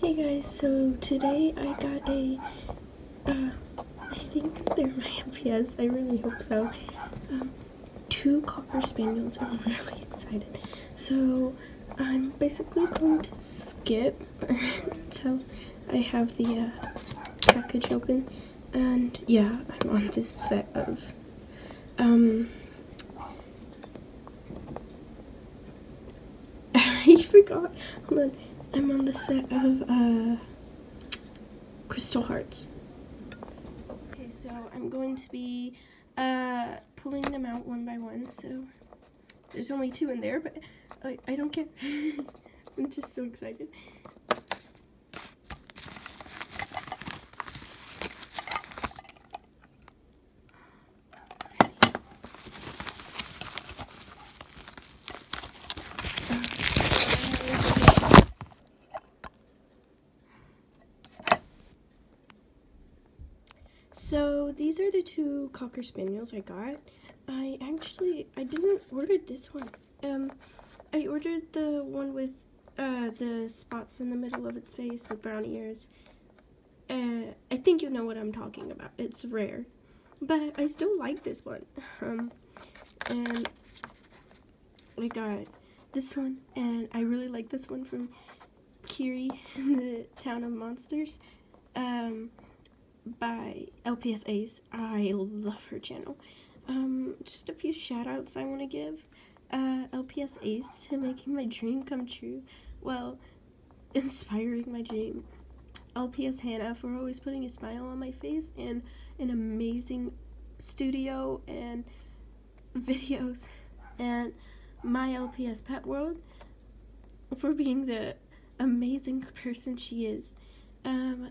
Hey guys, so today I got a, uh, I think they're my LPS, I really hope so, um, two Cocker Spaniels, I'm really excited. So, I'm basically going to skip until I have the, uh, package open, and yeah, I'm on this set of, um, I forgot, hold on. I'm on the set of uh, Crystal Hearts. Okay, so I'm going to be uh, pulling them out one by one. So there's only two in there, but I, I don't care. I'm just so excited. So these are the two Cocker Spaniels I got. I actually, I didn't order this one. Um, I ordered the one with uh, the spots in the middle of its face with brown ears. Uh, I think you know what I'm talking about. It's rare. But I still like this one. Um, and I got this one, and I really like this one from Kiri in the Town of Monsters. Um, by LPS Ace. I love her channel. Um, just a few shout outs I want to give. Uh, LPS Ace to making my dream come true. Well, inspiring my dream. LPS Hannah for always putting a smile on my face and an amazing studio and videos. And my LPS Pet World for being the amazing person she is. Um,